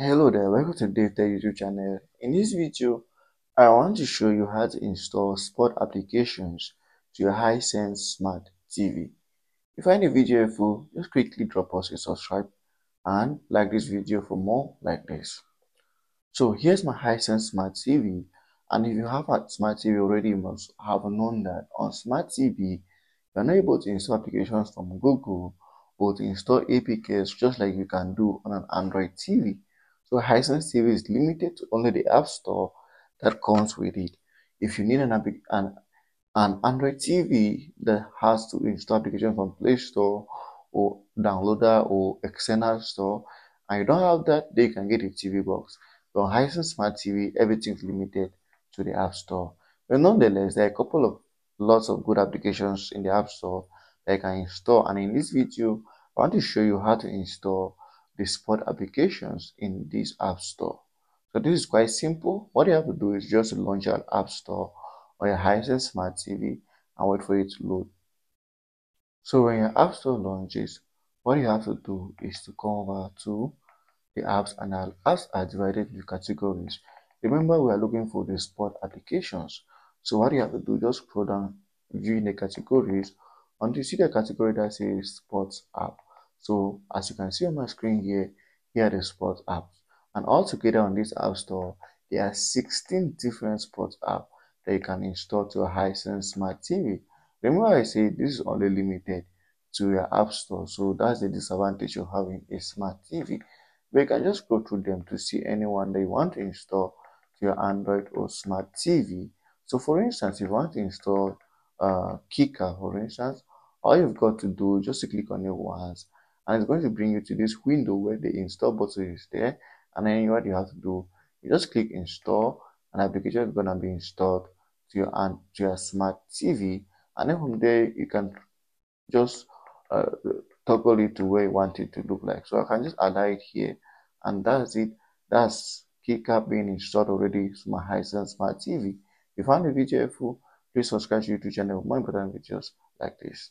Hello there, welcome to Dave YouTube channel. In this video, I want to show you how to install sport applications to your Hisense Smart TV. If you find the video helpful, just quickly drop us a subscribe and like this video for more like this. So here's my Hisense Smart TV and if you have a Smart TV already, you must have known that on Smart TV, you're not able to install applications from Google or to install APKs just like you can do on an Android TV. So Hisense TV is limited to only the App Store that comes with it. If you need an, an, an Android TV that has to install application from Play Store or downloader or external store, and you don't have that, they can get a TV box. But on Hisense Smart TV, everything's limited to the App Store. But nonetheless, there are a couple of lots of good applications in the App Store that you can install. And in this video, I want to show you how to install the sport applications in this app store. So this is quite simple. What you have to do is just launch your app store on your Hisense Smart TV and wait for it to load. So when your app store launches, what you have to do is to come over to the apps and our apps are divided into categories. Remember we are looking for the sport applications. So what you have to do, is just scroll down viewing the categories until you see the category that says sports app. So as you can see on my screen here, here are the sports apps. And altogether on this app store, there are 16 different sports apps that you can install to a Hisense Smart TV. Remember I said this is only limited to your app store. So that's the disadvantage of having a smart TV. But you can just go through them to see anyone that you want to install to your Android or smart TV. So for instance, if you want to install uh, Kicker, for instance, all you've got to do just to click on it once and it's going to bring you to this window where the install button is there and then what you have to do you just click install and application is going to be installed to your and to your smart tv and then from there you can just uh, toggle it to where you want it to look like. So i can just add it here and that's it. That's kicker being installed already to my Hisense smart tv if you found the video helpful please subscribe to youtube channel for more important videos like this